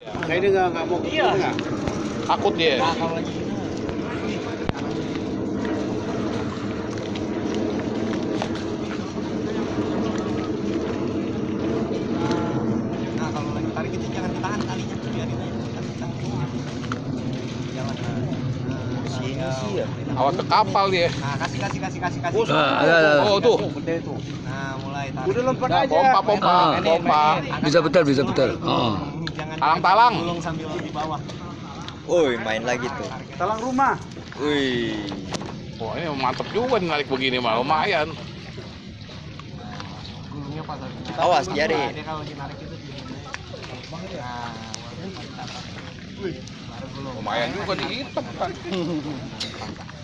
Kayak ini nggak mau ke Iya. Takut dia. Nah, kalau lagi tarik itu jangan ditahan talinya, biarin aja. Kasih tahan. Jangan. Nah, Sini nah, sih ya. Awas ke kapal dia. Nah, kasih kasih kasih kasih kasih. Nah, ada, ada. Oh tuh. Gede tuh. Nah, mulai tarik. Udah lompat Nah, aja. pompa pompa Ah. pompa. Bisa putar, bisa putar. Oh. Jangan Talang-talang. gulung sambil di bawah. Woi, main lagi tuh. Talang rumah. Wih. Wah ini mantep juga nih narik begini mah lumayan. Awas, jari. Dia kalau itu. Nah. Lumayan juga di hitam kan.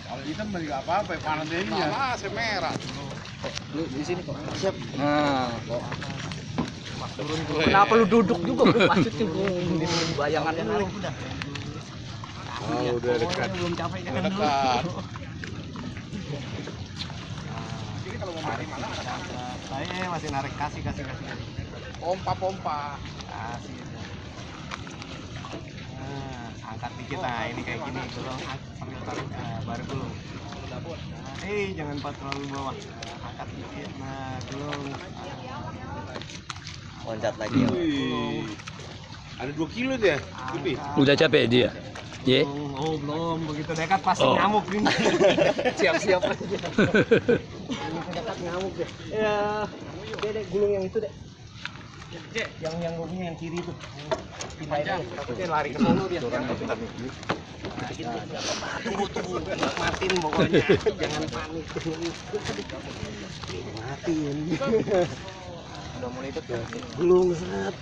Kalau hitam mah nggak apa-apa, ya, panas dia ini ya. Panas merah. Di sini kok. Siap. Nah, Kenapa lu duduk juga? Maksudnya di bayangannya narik udah. Oh, udah dekat. Belum capek Udah jangan dulu. dekat. Jadi kalau mau narik mana? Saya masih narik kasih kasih kasih. kasih. Pompa pompa. Kasih. Nah, angkat dikit nah ini kayak gini gulung sambil tarik nah, baru gulung. Nah, eh jangan pas terlalu bawah. Nah, angkat dikit. Nah, gulung. Loncat lagi. Wih. Ada 2 kilo dia, lebih. udah capek dia. Ye. Belum, oh belum begitu dekat pasti Oh. nyamuk ini. Siap-siap aja. Ini dekat nyamuk deh. Ya, deh, deh, gulung yang itu deh. Yang yang gulungnya yang kiri itu. Pindahin aja. Takutnya lari ke sono dia. Nah, gitu. Tunggu tunggu matiin pokoknya. Jangan panik. Matiin. Udah mulai dekat. Gulung seret.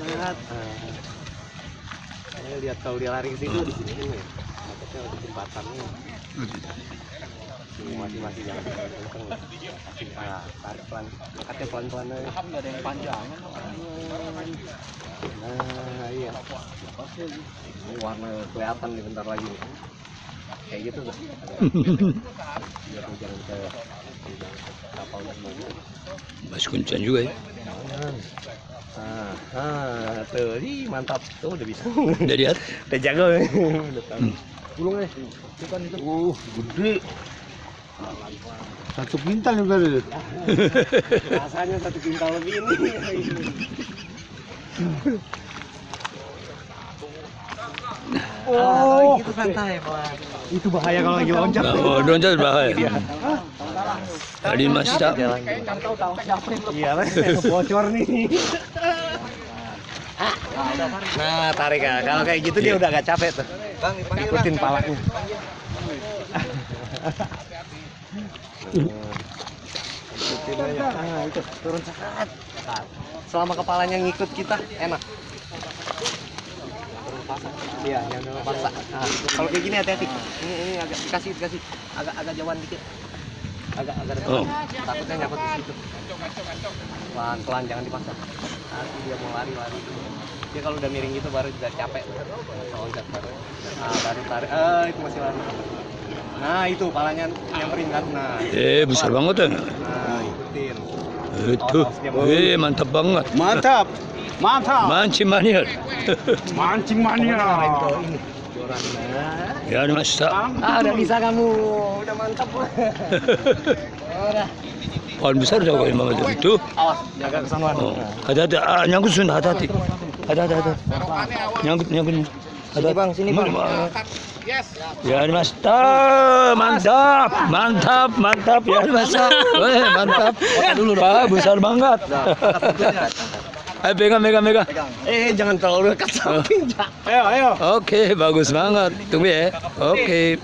Seret. Saya lihat kalau dia lari ke situ di sini kan ya. Takutnya ada jembatannya. Ini masih masih jangan kenceng. Nah, tarik pelan. Angkatnya pelan pelan aja. Nggak ada yang panjang. Nah, iya. Ini warna kelihatan nih bentar lagi. nih. Kayak gitu tuh. Biar jangan ke kapal dan. Masih kuncian juga ya. Nah, nah, tuh, ih mantap. Tuh udah bisa. Udah lihat? Udah jago. Udah tahu. Gulung aja. Bukan itu. Uh, gede. Satu pintal juga deh. Rasanya satu kintal lebih ini. Oh. itu santai, Pak. Itu bahaya kalau lagi loncat. Oh, loncat bahaya. Tadi masih tak. Iya, bocor nih. Nah, tarik ya. Kalau kayak gitu dia udah gak capek tuh. Ikutin palaknya. Nah, itu turun sekat. Selama kepalanya ngikut kita enak. Iya, yang paksa. Nah, kalau kayak gini hati-hati. Ini ini agak dikasih dikasih agak agak jauhan dikit. Agak agak dekat. Oh. Takutnya nyangkut di situ. Pelan pelan jangan dipaksa. Nanti dia mau lari lari. Dia kalau udah miring gitu baru juga capek. Loncat baru. Nah, baru tarik. Ah, itu masih lari. Nah, itu palanya nyamperin kan. Nah. Eh, besar banget ya. Nah, ikutin. Itu. Eh, mantap banget. Mantap. Mantap. Mancing mania. Mancing mania. ini. Ya, ada masih tak. Ah, udah bisa kamu. Udah mantap. udah. Pohon besar jauh banget itu. Awas, jaga kesanuan. Oh, hati-hati. Ah, nyangkut sudah hati-hati. Hati-hati. hati. Nyangkut, nyangkut. Sini Bang, sini, Bang. Yes. Ya, Mas. Mantap, mantap, mantap. Ya, Mas. Weh, mantap. dulu Pak, besar banget. Ayo pegang, pegang, pegang. Eh, jangan terlalu dekat samping. Ayo, ayo. Oke, bagus banget. Tunggu ya. Oke.